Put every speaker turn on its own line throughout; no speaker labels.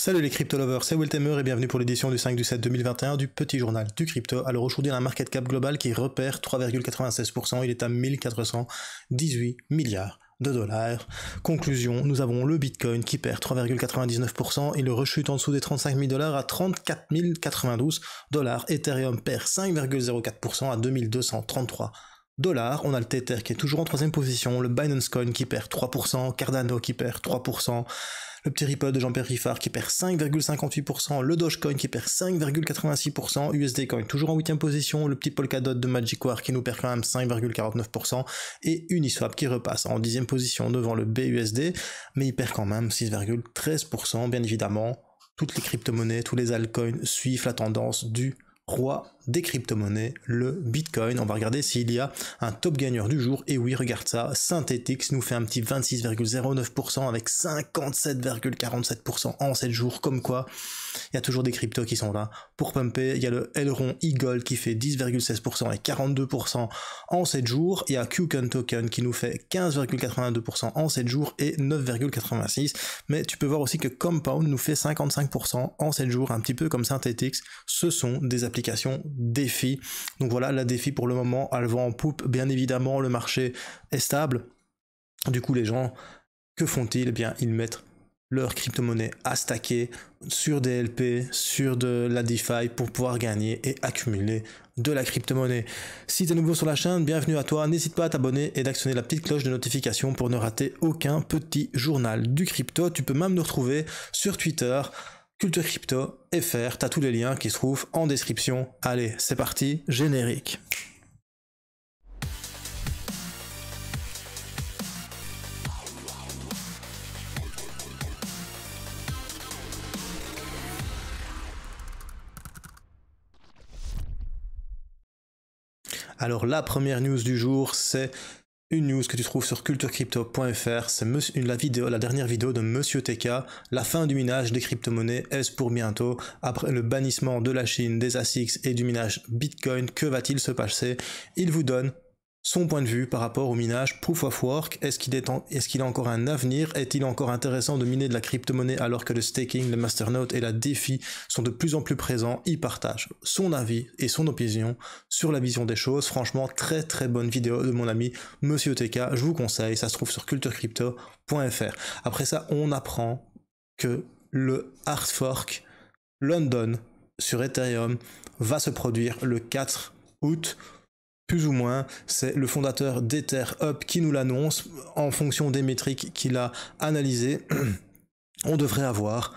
Salut les crypto lovers, c'est Wiltemer et bienvenue pour l'édition du 5 du 7 2021 du petit journal du crypto. Alors aujourd'hui, on a un market cap global qui repère 3,96%, il est à 1418 milliards de dollars. Conclusion, nous avons le Bitcoin qui perd 3,99% et le rechute en dessous des 35 000 dollars à 34 092 dollars. Ethereum perd 5,04% à 2233 On a le Tether qui est toujours en troisième position, le Binance Coin qui perd 3%, Cardano qui perd 3%, le petit Ripple de Jean-Pierre Riffard qui perd 5,58%, le Dogecoin qui perd 5,86%, USD Coin toujours en huitième position, le petit Polkadot de Magicware qui nous perd quand même 5,49%, et Uniswap qui repasse en dixième position devant le BUSD, mais il perd quand même 6,13%, bien évidemment. Toutes les crypto-monnaies, tous les altcoins suivent la tendance du roi des crypto-monnaies, le Bitcoin. On va regarder s'il y a un top gagneur du jour. Et oui, regarde ça, Synthetix nous fait un petit 26,09% avec 57,47% en 7 jours. Comme quoi, il y a toujours des cryptos qui sont là pour pumper. Il y a le Elron Eagle qui fait 10,16% et 42% en 7 jours. Il y a Qcon Token qui nous fait 15,82% en 7 jours et 9,86%. Mais tu peux voir aussi que Compound nous fait 55% en 7 jours, un petit peu comme Synthetix. Ce sont des applications défi. Donc voilà, la défi pour le moment, elle va en poupe. Bien évidemment, le marché est stable. Du coup, les gens, que font-ils? Eh bien, ils mettent leur crypto-monnaie à stacker sur des LP, sur de la DeFi pour pouvoir gagner et accumuler de la crypto-monnaie. Si tu es nouveau sur la chaîne, bienvenue à toi. N'hésite pas à t'abonner et d'actionner la petite cloche de notification pour ne rater aucun petit journal du crypto. Tu peux même nous retrouver sur Twitter Culture Crypto FR, t'as tous les liens qui se trouvent en description. Allez, c'est parti, générique. Alors la première news du jour, c'est une news que tu trouves sur culturecrypto.fr, c'est la, dernière vidéo de Monsieur TK, la fin du minage des crypto-monnaies, est-ce pour bientôt? Après le bannissement de la Chine, des ASICs et du minage Bitcoin, que va-t-il se passer? Il vous donne son point de vue par rapport au minage Proof of Work. Est-ce qu'il a encore un avenir? Est-il encore intéressant de miner de la crypto-monnaie alors que le staking, le masternode et la DeFi sont de plus en plus présents? Il partage son avis et son opinion sur la vision des choses. Franchement, très très bonne vidéo de mon ami Monsieur TK. Je vous conseille, ça se trouve sur culturecrypto.fr. Après ça, on apprend que le hard fork London sur Ethereum va se produire le 4 août plus ou moins, c'est le fondateur d'EtherUp qui nous l'annonce en fonction des métriques qu'il a analysées. On devrait avoir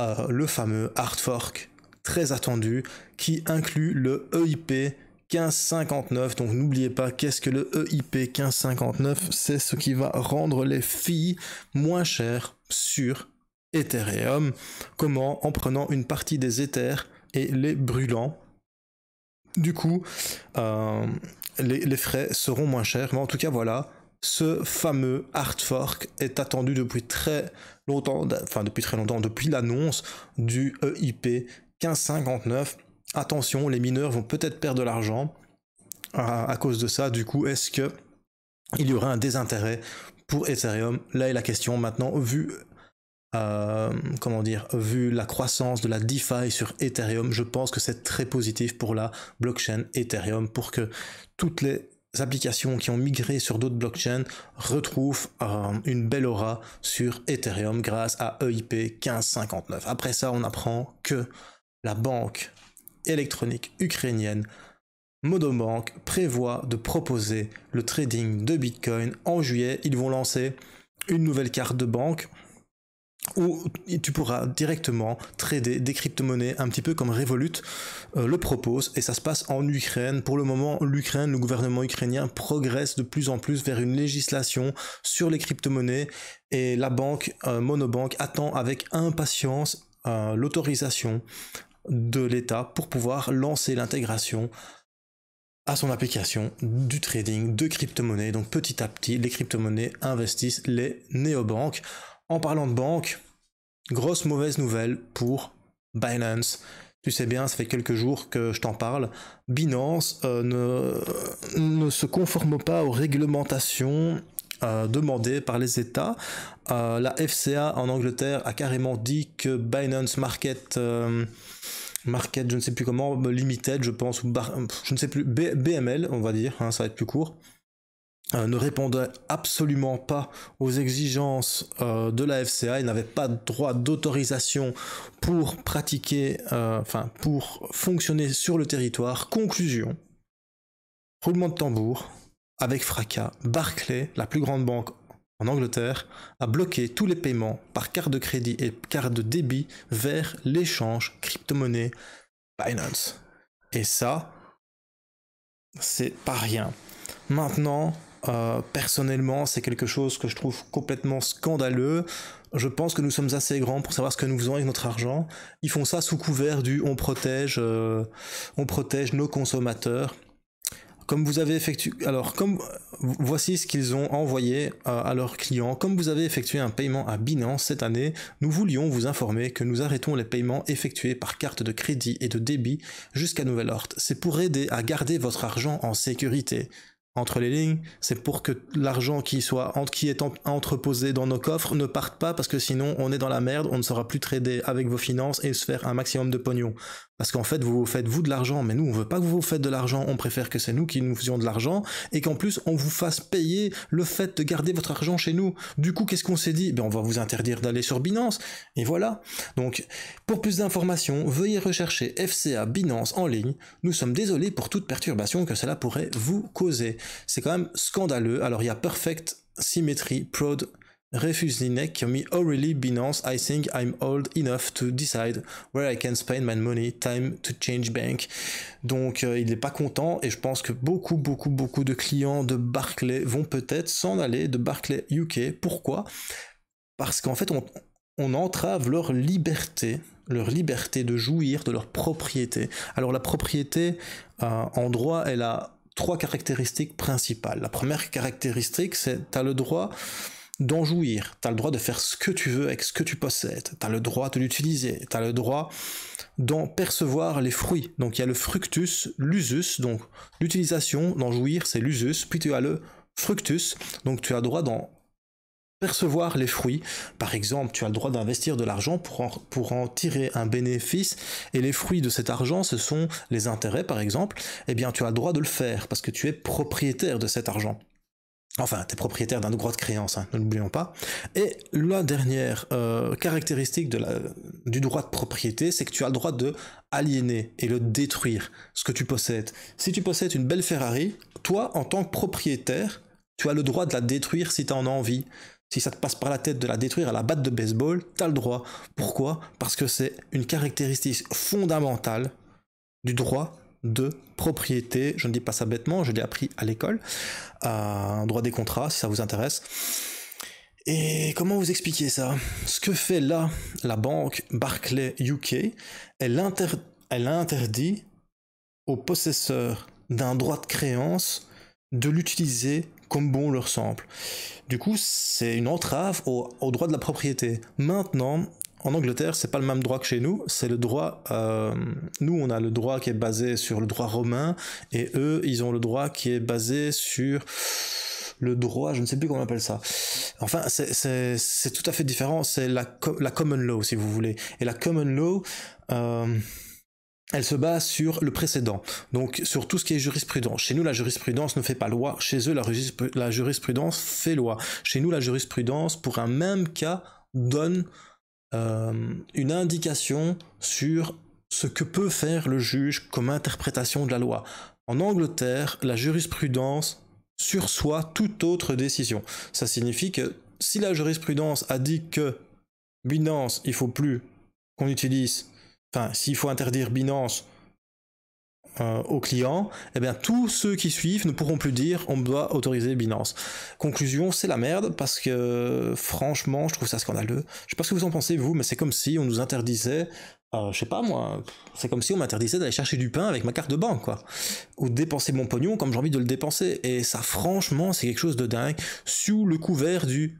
euh, le fameux hard fork très attendu qui inclut le EIP 1559. Donc n'oubliez pas qu'est-ce que le EIP 1559, c'est ce qui va rendre les filles moins chères sur Ethereum. Comment? En prenant une partie des Ethers et les brûlant du coup, euh, les, frais seront moins chers. Mais en tout cas, voilà, ce fameux hard fork est attendu depuis très longtemps, enfin depuis très longtemps, depuis l'annonce du EIP 1559. Attention, les mineurs vont peut-être perdre de l'argent à, à, cause de ça. Du coup, est-ce que il y aura un désintérêt pour Ethereum? Là est la question maintenant, vu euh, comment dire, vu la croissance de la DeFi sur Ethereum, je pense que c'est très positif pour la blockchain Ethereum pour que toutes les applications qui ont migré sur d'autres blockchains retrouvent euh, une belle aura sur Ethereum grâce à EIP 1559. Après ça, on apprend que la banque électronique ukrainienne Modobank prévoit de proposer le trading de Bitcoin en juillet. Ils vont lancer une nouvelle carte de banque où tu pourras directement trader des crypto-monnaies un petit peu comme Revolut euh, le propose et ça se passe en Ukraine. Pour le moment, l'Ukraine, le gouvernement ukrainien progresse de plus en plus vers une législation sur les crypto-monnaies et la banque euh, Monobank attend avec impatience euh, l'autorisation de l'État pour pouvoir lancer l'intégration à son application du trading de crypto-monnaies. Donc petit à petit, les crypto-monnaies investissent les néobanques. En parlant de banque, grosse mauvaise nouvelle pour Binance. Tu sais bien, ça fait quelques jours que je t'en parle. Binance euh, ne, se conforme pas aux réglementations demandée par les États. la FCA en Angleterre a carrément dit que Binance Market Market, je ne sais plus comment, Limited, je pense, ou je ne sais plus, BML, on va dire, hein, ça va être plus court, euh, ne répondait absolument pas aux exigences euh, de la FCA, il n'avait pas droit d'autorisation pour pratiquer, euh, enfin, pour fonctionner sur le territoire. Conclusion, roulement de tambour, avec fracas, Barclay, la plus grande banque en Angleterre, a bloqué tous les paiements par carte de crédit et carte de débit vers l'échange crypto-monnaie Binance. Et ça, c'est pas rien. Maintenant, euh, personnellement, c'est quelque chose que je trouve complètement scandaleux. Je pense que nous sommes assez grands pour savoir ce que nous faisons avec notre argent. Ils font ça sous couvert du on protège, euh, on protège nos consommateurs comme vous avez effectué, alors comme voici ce qu'ils ont envoyé à, leurs clients, comme vous avez effectué un paiement à Binance cette année, nous voulions vous informer que nous arrêtons les paiements effectués par carte de crédit et de débit jusqu'à nouvel ordre. C'est pour aider à garder votre argent en sécurité entre les lignes, c'est pour que l'argent qui soit qui est entreposé dans nos coffres ne parte pas parce que sinon on est dans la merde, on ne saura plus trader avec vos finances et se faire un maximum de pognon. Parce qu'en fait, vous faites vous de l'argent, mais nous on veut pas que vous vous faites de l'argent, on préfère que c'est nous qui nous faisions de l'argent et qu'en plus on vous fasse payer le fait de garder votre argent chez nous. Du coup, qu'est-ce qu'on s'est dit? Ben on va vous interdire d'aller sur Binance et voilà. Donc, pour plus d'informations, veuillez rechercher FCA Binance en ligne. Nous sommes désolés pour toute perturbation que cela pourrait vous causer. C'est quand même scandaleux. Alors il y a Perfect Symmetry Prod Oh Binance, I think I'm old enough to decide where I can spend my money, time to change bank. Donc euh, il n'est pas content et je pense que beaucoup, beaucoup, beaucoup de clients de Barclay vont peut-être s'en aller de Barclay UK. Pourquoi? Parce qu'en fait on, on entrave leur liberté, leur liberté de jouir de leur propriété. Alors la propriété euh, en droit, elle a trois caractéristiques principales. La première caractéristique, c'est tu as le droit d'en jouir, tu as le droit de faire ce que tu veux avec ce que tu possèdes, tu as le droit de l'utiliser, tu as le droit d'en percevoir les fruits. Donc il y a le fructus, l'usus, donc l'utilisation, d'en jouir, c'est l'usus, puis tu as le fructus, donc tu as le droit d'en percevoir les fruits. Par exemple, tu as le droit d'investir de l'argent pour en, en tirer un bénéfice et les fruits de cet argent, ce sont les intérêts par exemple. Eh bien, tu as le droit de le faire parce que tu es propriétaire de cet argent. Enfin, tu es propriétaire d'un droit de créance, hein, ne l'oublions pas. Et la dernière euh, caractéristique du droit de propriété, c'est que tu as le droit de aliéner et le détruire, ce que tu possèdes. Si tu possèdes une belle Ferrari, toi, en tant que propriétaire, tu as le droit de la détruire si tu en as envie. Si ça te passe par la tête de la détruire à la batte de baseball, t'as le droit. Pourquoi? Parce que c'est une caractéristique fondamentale du droit de propriété. Je ne dis pas ça bêtement, je l'ai appris à l'école. un droit des contrats, si ça vous intéresse. Et comment vous expliquer ça? Ce que fait là la banque Barclay UK, elle, elle interdit aux possesseurs d'un droit de créance de l'utiliser comme bon leur semble. Du coup, c'est une entrave au, droit de la propriété. Maintenant, en Angleterre, c'est pas le même droit que chez nous. C'est le droit. Euh, nous, on a le droit qui est basé sur le droit romain, et eux, ils ont le droit qui est basé sur le droit, je ne sais plus comment on appelle ça. Enfin, c'est tout à fait différent. C'est la, common law, si vous voulez. Et la common law. Euh, elle se base sur le précédent, donc sur tout ce qui est jurisprudence. Chez nous, la jurisprudence ne fait pas loi, chez eux, la, jurisprudence fait loi. Chez nous, la jurisprudence, pour un même cas, donne euh, une indication sur ce que peut faire le juge comme interprétation de la loi. En Angleterre, la jurisprudence sursoit toute autre décision. Ça signifie que si la jurisprudence a dit que Binance, il faut plus qu'on utilise enfin, s'il faut interdire Binance euh, aux clients, eh bien tous ceux qui suivent ne pourront plus dire on doit autoriser Binance. Conclusion, c'est la merde parce que franchement, je trouve ça scandaleux. Je sais pas ce que vous en pensez vous, mais c'est comme si on nous interdisait, euh, je sais pas moi, c'est comme si on m'interdisait d'aller chercher du pain avec ma carte de banque quoi, ou dépenser mon pognon comme j'ai envie de le dépenser. Et ça, franchement, c'est quelque chose de dingue sous le couvert du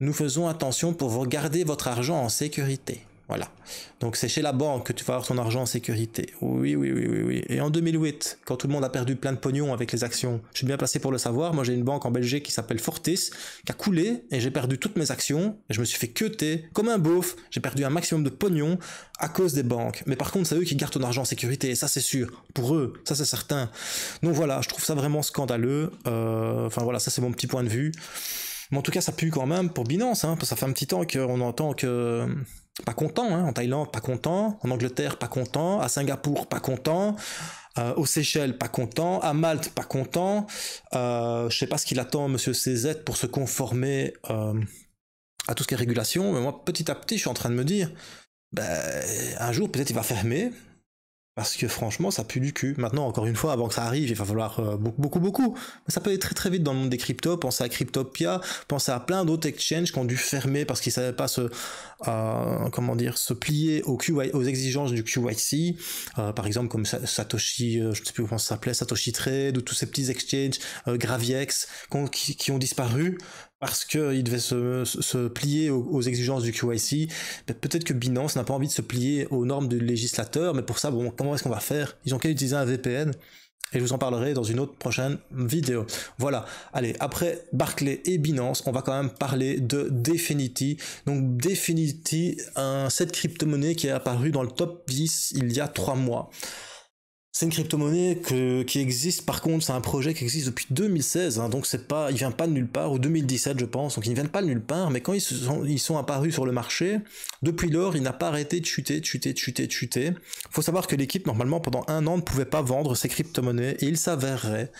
nous faisons attention pour garder votre argent en sécurité. Voilà. Donc c'est chez la banque que tu vas avoir ton argent en sécurité. Oui, oui, oui, oui, oui. Et en 2008, quand tout le monde a perdu plein de pognon avec les actions, je suis bien placé pour le savoir. Moi, j'ai une banque en Belgique qui s'appelle Fortis, qui a coulé et j'ai perdu toutes mes actions et je me suis fait queuter comme un beauf. J'ai perdu un maximum de pognon à cause des banques. Mais par contre, c'est eux qui gardent ton argent en sécurité et ça, c'est sûr. Pour eux, ça, c'est certain. Donc voilà, je trouve ça vraiment scandaleux. Euh, enfin voilà, ça, c'est mon petit point de vue. Mais en tout cas, ça pue quand même pour Binance. Hein, ça fait un petit temps qu'on entend que pas content, hein. en Thaïlande pas content, en Angleterre pas content, à Singapour pas content, euh, aux Seychelles pas content, à Malte pas content. Euh, je sais pas ce qu'il attend Monsieur CZ pour se conformer euh, à tout ce qui est régulation, mais moi petit à petit je suis en train de me dire, ben, un jour peut-être il va fermer, parce que franchement, ça pue du cul. Maintenant, encore une fois, avant que ça arrive, il va falloir euh, beaucoup, beaucoup, beaucoup. Mais ça peut aller très très vite dans le monde des cryptos. Pensez à Cryptopia, pensez à plein d'autres exchanges qui ont dû fermer parce qu'ils savaient pas se, euh, comment dire, se plier aux, aux exigences du QYC. Euh, par exemple, comme Satoshi, je ne sais plus comment ça s'appelait, Satoshi Trade ou tous ces petits exchanges, Graviex, qui, ont disparu parce qu'il devait se, plier aux, exigences du QIC. Peut-être que Binance n'a pas envie de se plier aux normes du législateur, mais pour ça, bon, comment est-ce qu'on va faire? Ils ont qu'à utiliser un VPN. Et je vous en parlerai dans une autre prochaine vidéo. Voilà. Allez, après Barclay et Binance, on va quand même parler de Definity. Donc Definity, un set crypto-monnaie qui est apparu dans le top 10 il y a 3 mois. C'est une crypto-monnaie qui existe, par contre, c'est un projet qui existe depuis 2016, hein, donc c'est pas, il vient pas de nulle part, ou 2017 je pense, donc ils ne viennent pas de nulle part, mais quand ils sont, apparus sur le marché, depuis lors, il n'a pas arrêté de chuter, de chuter, de chuter, de chuter. Faut savoir que l'équipe, normalement, pendant un an, ne pouvait pas vendre ces crypto-monnaies, et il s'avérerait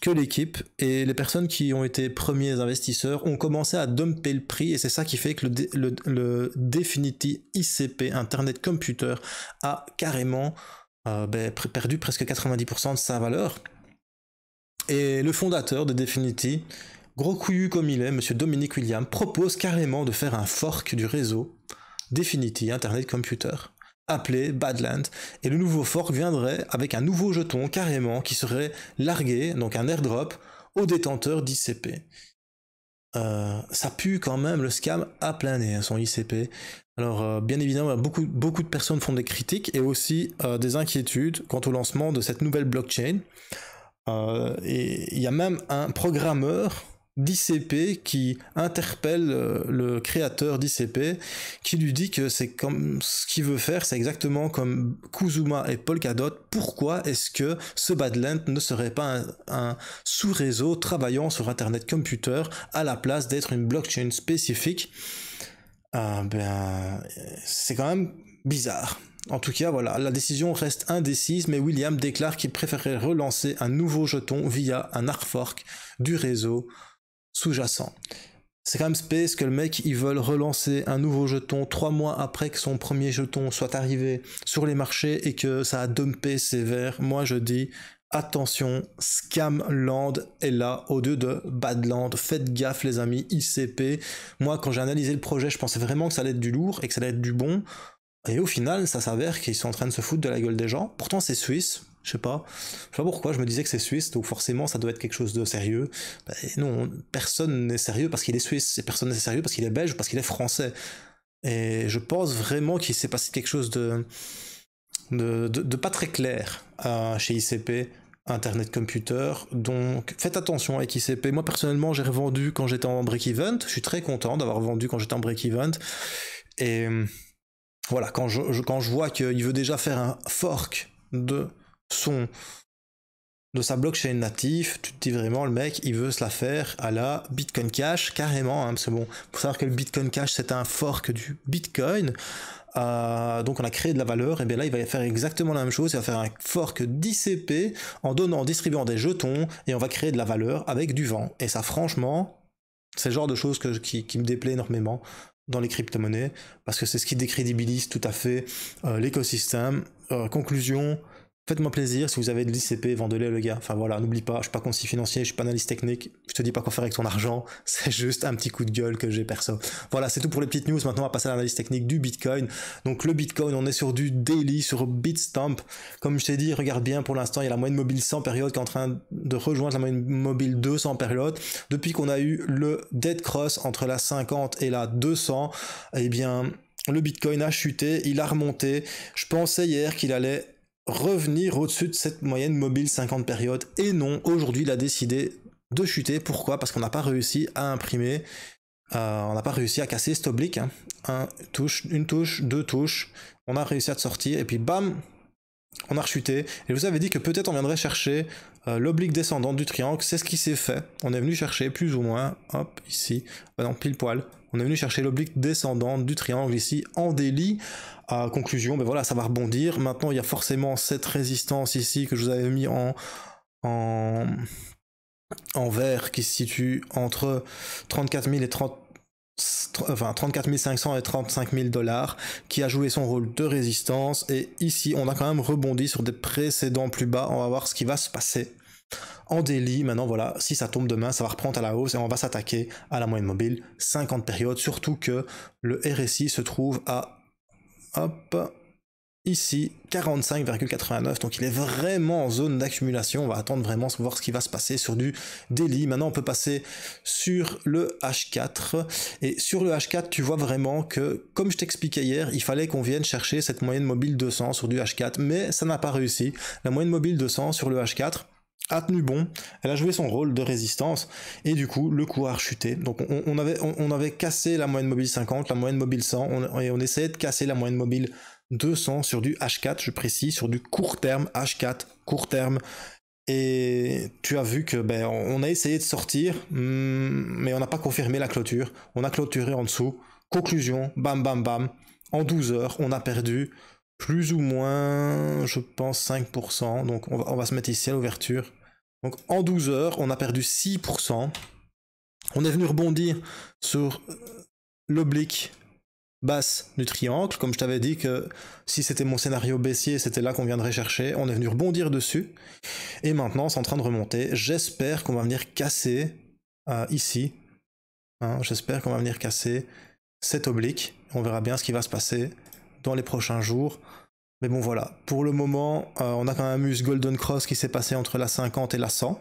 que l'équipe et les personnes qui ont été premiers investisseurs ont commencé à dumper le prix, et c'est ça qui fait que le, le, le Definity ICP, Internet Computer, a carrément euh, ben, perdu presque 90% de sa valeur. Et le fondateur de Definity, gros couillu comme il est, monsieur Dominique William, propose carrément de faire un fork du réseau Definity Internet Computer, appelé Badland, et le nouveau fork viendrait avec un nouveau jeton carrément qui serait largué, donc un airdrop, aux détenteurs d'ICP. Euh, ça pue quand même le scam à plein nez, hein, son ICP. Alors, euh, bien évidemment, beaucoup, de personnes font des critiques et aussi euh, des inquiétudes quant au lancement de cette nouvelle blockchain. et il y a même un programmeur d'ICP qui interpelle le créateur d'ICP, qui lui dit que c'est comme ce qu'il veut faire, c'est exactement comme Kuzuma et Polkadot. Pourquoi est-ce que ce Badland ne serait pas un, sous-réseau travaillant sur Internet Computer à la place d'être une blockchain spécifique? Ah, ben, c'est quand même bizarre. En tout cas, voilà, la décision reste indécise, mais William déclare qu'il préférerait relancer un nouveau jeton via un hard fork du réseau sous-jacent. C'est quand même space que le mec, ils veulent relancer un nouveau jeton trois mois après que son premier jeton soit arrivé sur les marchés et que ça a dumpé sévère. Moi, je dis, attention, Scamland est là, au lieu de Badland. Faites gaffe, les amis, ICP. Moi, quand j'ai analysé le projet, je pensais vraiment que ça allait être du lourd et que ça allait être du bon. Et au final, ça s'avère qu'ils sont en train de se foutre de la gueule des gens. Pourtant, c'est suisse. Je sais pas. Je sais pas pourquoi, je me disais que c'est suisse, donc forcément ça doit être quelque chose de sérieux. Ben non, personne n'est sérieux parce qu'il est suisse, personne n'est sérieux parce qu'il est belge ou parce qu'il est français. Et je pense vraiment qu'il s'est passé quelque chose de, de, pas très clair euh, chez ICP. Internet Computer. Donc faites attention avec ICP. Moi personnellement j'ai revendu quand j'étais en break-event. Je suis très content d'avoir vendu quand j'étais en break-event. Et voilà, quand je, quand je vois qu'il veut déjà faire un fork de son de sa blockchain native, tu te dis vraiment le mec il veut se la faire à la Bitcoin Cash carrément, hein, parce que bon, faut savoir que le Bitcoin Cash c'est un fork du Bitcoin, euh, donc on a créé de la valeur, et bien là il va faire exactement la même chose, il va faire un fork d'ICP en donnant, en distribuant des jetons, et on va créer de la valeur avec du vent. Et ça franchement, c'est le genre de choses qui, me déplaît énormément dans les crypto-monnaies, parce que c'est ce qui décrédibilise tout à fait euh, l'écosystème. Euh, conclusion, Faites-moi plaisir, si vous avez de l'ICP, vendez-le le gars. Enfin voilà, n'oublie pas, je suis pas conseiller financier, je suis pas analyste technique, je te dis pas quoi faire avec ton argent, c'est juste un petit coup de gueule que j'ai perso. Voilà, c'est tout pour les petites news, maintenant on va passer à l'analyse technique du Bitcoin. Donc le Bitcoin, on est sur du daily, sur Bitstamp. Comme je t'ai dit, regarde bien, pour l'instant, il y a la moyenne mobile 100 période qui est en train de rejoindre la moyenne mobile 200 période. Depuis qu'on a eu le dead cross entre la 50 et la 200, eh bien, le Bitcoin a chuté, il a remonté. Je pensais hier qu'il allait revenir au-dessus de cette moyenne mobile 50 périodes. Et non, aujourd'hui, il a décidé de chuter. Pourquoi? Parce qu'on n'a pas réussi à imprimer, euh, on n'a pas réussi à casser cet oblique. Hein. Un touche, une touche, deux touches. On a réussi à sortir. Et puis bam, on a rechuté. Et je vous avais dit que peut-être on viendrait chercher euh, l'oblique descendante du triangle. C'est ce qui s'est fait. On est venu chercher plus ou moins, hop, ici, ah non, pile poil. On est venu chercher l'oblique descendante du triangle ici en délit. Conclusion, ben voilà, ça va rebondir. Maintenant, il y a forcément cette résistance ici que je vous avais mis en, en, en vert qui se situe entre 34 000 et 30 enfin 34 500 et 35 000 dollars, qui a joué son rôle de résistance. Et ici, on a quand même rebondi sur des précédents plus bas. On va voir ce qui va se passer en délit. Maintenant, voilà, si ça tombe demain, ça va reprendre à la hausse et on va s'attaquer à la moyenne mobile 50 périodes. Surtout que le RSI se trouve à, hop, ici 45,89 donc il est vraiment en zone d'accumulation. On va attendre vraiment voir ce qui va se passer sur du daily. Maintenant on peut passer sur le H4 et sur le H4 tu vois vraiment que comme je t'expliquais hier il fallait qu'on vienne chercher cette moyenne mobile 200 sur du H4 mais ça n'a pas réussi. La moyenne mobile 200 sur le H4 a tenu bon, elle a joué son rôle de résistance et du coup le cours a chuté. Donc on, avait, on, avait cassé la moyenne mobile 50, la moyenne mobile 100 et on essayait de casser la moyenne mobile 200 sur du H4, je précise, sur du court terme, H4, court terme. Et tu as vu que ben, on a essayé de sortir, hmm, mais on n'a pas confirmé la clôture. On a clôturé en dessous. Conclusion, bam bam bam. En 12 heures, on a perdu plus ou moins, je pense, 5%. Donc on va, on va se mettre ici à l'ouverture. Donc en 12 heures, on a perdu 6%. On est venu rebondir sur l'oblique basse du triangle, comme je t'avais dit que si c'était mon scénario baissier, c'était là qu'on viendrait chercher, on est venu rebondir dessus, et maintenant c'est en train de remonter, j'espère qu'on va venir casser euh, ici, hein, j'espère qu'on va venir casser cet oblique, on verra bien ce qui va se passer dans les prochains jours, mais bon voilà, pour le moment, euh, on a quand même eu ce Golden Cross qui s'est passé entre la 50 et la 100,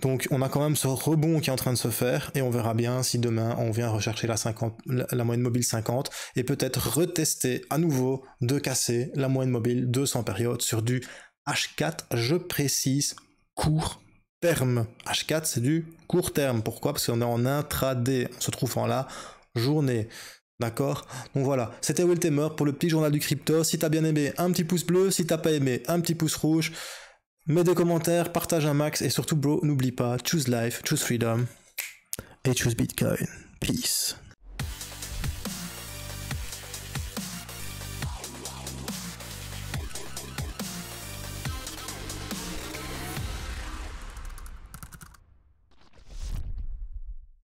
donc on a quand même ce rebond qui est en train de se faire et on verra bien si demain on vient rechercher la, 50, la moyenne mobile 50 et peut-être retester à nouveau de casser la moyenne mobile 200 périodes sur du H4, je précise, court terme. H4 c'est du court terme. Pourquoi? Parce qu'on est en intraday, on se trouve en la journée. D'accord? Donc voilà, c'était Will pour le petit journal du crypto. Si t'as bien aimé, un petit pouce bleu. Si t'as pas aimé, un petit pouce rouge. Mets des commentaires, partage un max et surtout, bro, n'oublie pas, choose life, choose freedom et choose Bitcoin. Peace.